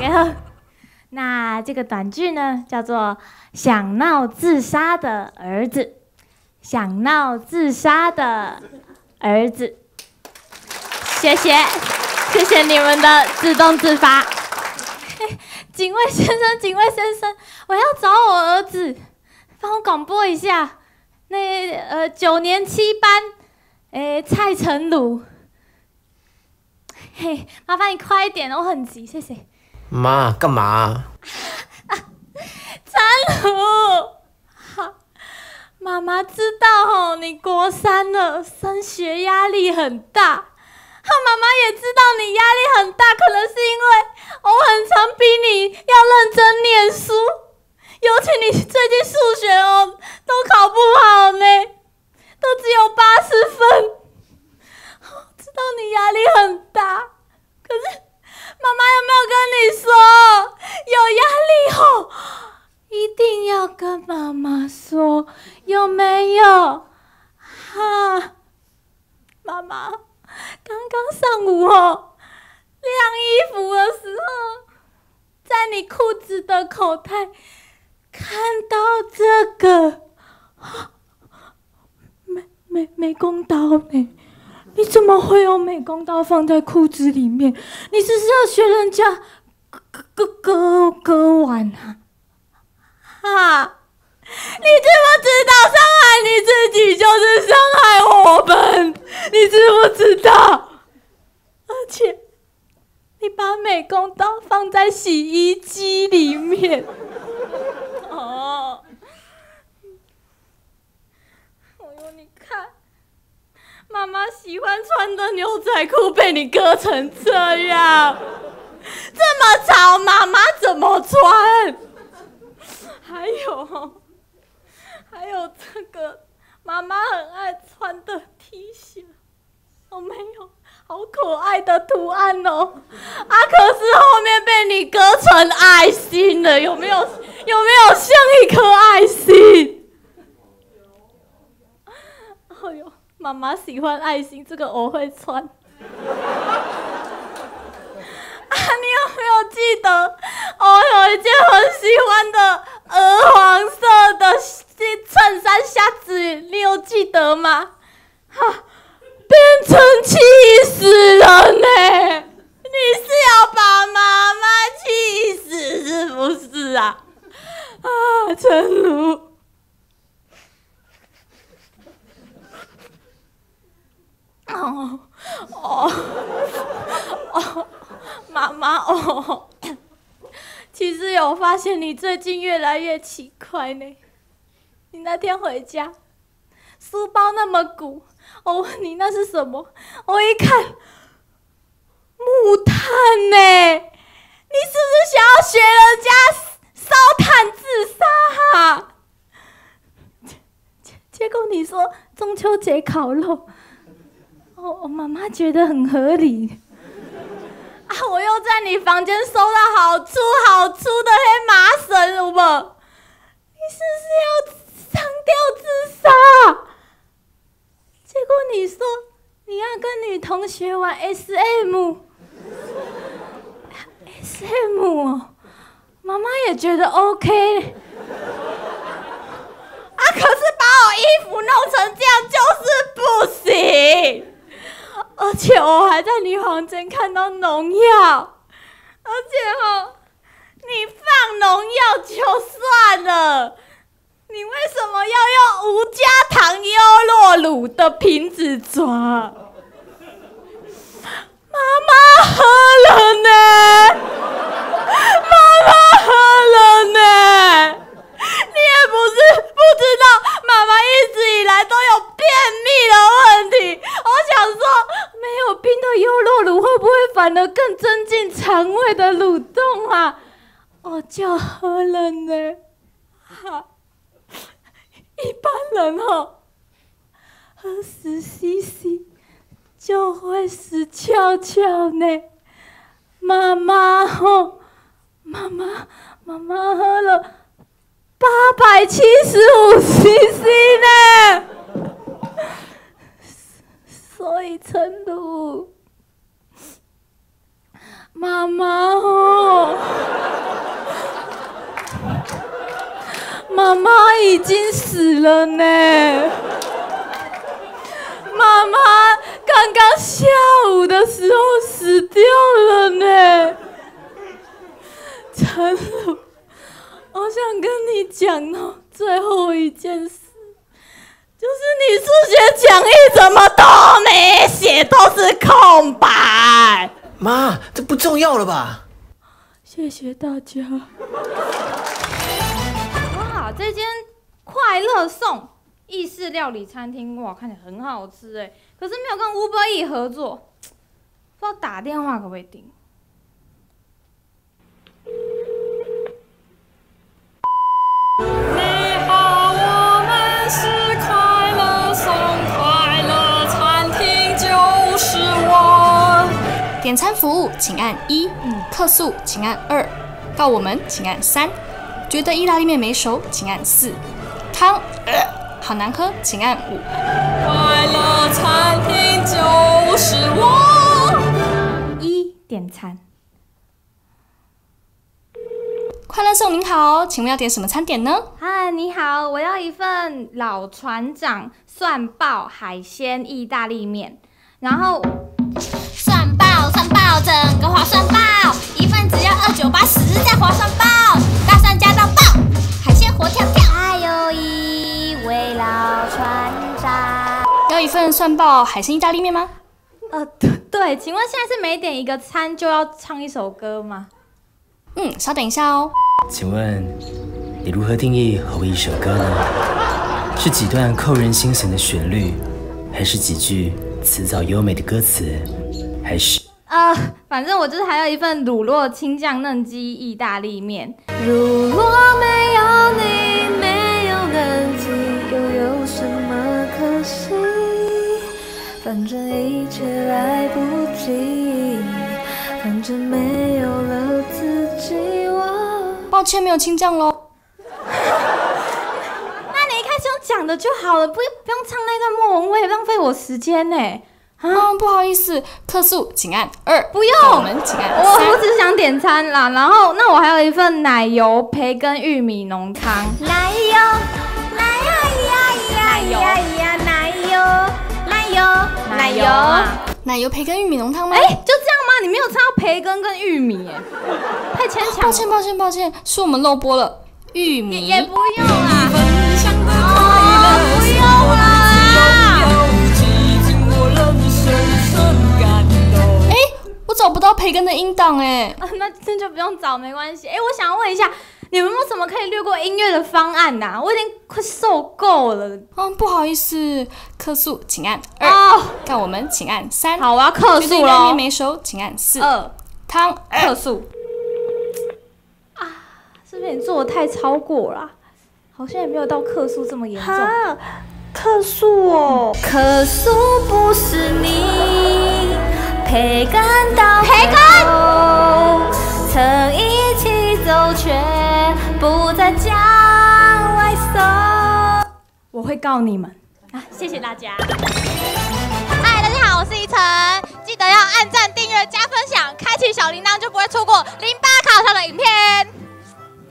OK 好，那这个短句呢，叫做“想闹自杀的儿子”，想闹自杀的儿子。谢谢，谢谢你们的自动自发。警卫先生，警卫先生，我要找我儿子，帮我广播一下。那呃，九年七班，诶，蔡成鲁。嘿，麻烦你快一点，我很急，谢谢。妈，干嘛？成鲁，好，妈妈知道哦，你国三了，升学压力很大。哈妈妈也知道你压力很大，可能是因为我很常逼你要认真念书，尤其你最近数学哦都考不好呢，都只有八十分。知道你压力很大，可是妈妈有没有跟你说，有压力后一定要跟妈妈说，有没有？哈，妈妈。刚刚上午哦，晾衣服的时候，在你裤子的口袋看到这个，美美美工刀呢？怎么会有美工刀放在裤子里面？你是不是要学人家割割割割腕啊？哈！你知不知道伤害你自己就是伤害我们？你知不知道？而且，你把美工刀放在洗衣机里面。哦，哎呦，你看，妈妈喜欢穿的牛仔裤被你割成这样，这么潮，妈妈怎么穿？还有。还有这个妈妈很爱穿的 T 恤，哦，没有，好可爱的图案哦，啊，可是后面被你割成爱心了，有没有？有没有像一颗爱心？哎呦，妈妈喜欢爱心，这个我会穿。啊，你有没有记得？我有一件很喜欢的鹅黄色的。衬衫下子，你有记得吗？哈，变成气死了呢！你是要把妈妈气死是不是啊？啊，陈如，哦哦哦，妈妈哦，其实有发现你最近越来越奇怪呢。你那天回家，书包那么鼓，我问你那是什么？我一看，木炭呢？你是不是想要学人家烧炭自杀哈？结结果你说中秋节烤肉，我我妈妈觉得很合理。我又在你房间收到好粗好粗的黑麻绳，有不？你是不是要？上吊自杀，结果你说你要跟女同学玩 SM，SM 哦，妈妈也觉得 OK，啊，可是把我衣服弄成这样就是不行，而且我还在你房间看到农药，而且哦，你放农药就算了。你为什么要用无加糖优酪乳的瓶子装？妈妈喝了呢，妈妈喝了呢。你也不是不知道，妈妈一直以来都有便秘的问题。我想说，没有冰的优酪乳会不会反而更增进肠胃的蠕动啊？我就喝了呢。哈。一般人哦，喝十 CC 就会死翘翘呢。妈妈哦，妈妈妈妈喝了八百七十五 CC 呢。所以陈露，妈妈哦，妈妈已经死了呢。妈妈刚刚下午的时候死掉了呢。陈鲁，我想跟你讲哦，最后一件事。就是你数学讲义怎么都没写，都是空白。妈，这不重要了吧？谢谢大家。哇，这间快乐颂意式料理餐厅，哇，看起来很好吃哎，可是没有跟 Uber E 合作，不知道打电话可不可以订？点餐服务请按一，客诉请按二，告我们请按三，觉得意大利面没熟请按四，汤、呃、好难喝请按五。快乐餐厅就是我。一点餐，快乐颂您好，请问要点什么餐点呢？嗨，你好，我要一份老船长蒜爆海鲜意大利面，然后整个划算爆，一份只要二九八，实在划算爆，大蒜加到爆，海鲜活跳跳，还有一位老船长。要一份蒜爆海鲜意大利面吗？呃，对对，请问现在是每点一个餐就要唱一首歌吗？嗯，稍等一下哦。请问你如何定义何为一首歌呢？是几段扣人心弦的旋律，还是几句词藻优美的歌词，还是呃，反正我就是还有一份乳酪青酱嫩鸡意大利面。如果没有你，没有嫩鸡，又有什么可惜？反正一切来不及，反正没有了自己。我抱歉，没有青酱喽。那你一开始用讲的就好了，不不用唱那段莫文蔚，浪费我时间呢。啊，不好意思，客诉请按二，不用我们请按我我。只是想点餐啦，然后那我还有一份奶油培根玉米浓汤。奶油，奶油呀呀呀呀，奶油，奶油，奶油啊！奶油培根玉米浓汤吗？哎、就这样吗？你没有吃到培根跟玉米，哎，太牵强了。抱歉，抱歉，抱歉，是我们漏播了。玉米也不用啦。我找不到培根的音档哎。啊，那那就不用找，没关系。哎、我想问一下，你们有没有什么可以略过音乐的方案呐、我已经快受够了。嗯，不好意思，客诉请按二，哦，告我们请按三。好，我要客诉喽觉得意大利面。没熟，请按四。二汤客诉。啊，是不是你做的太超过了啊、好像也没有到客诉这么严重。客诉哦，客诉不是你，培根到培根，曾一起走，却不再将来送。我会告你们啊！谢谢大家。嗨，大家好，我是依晨，记得要按赞、订阅、加分享，开启小铃铛，就不会错过零八考场的影片。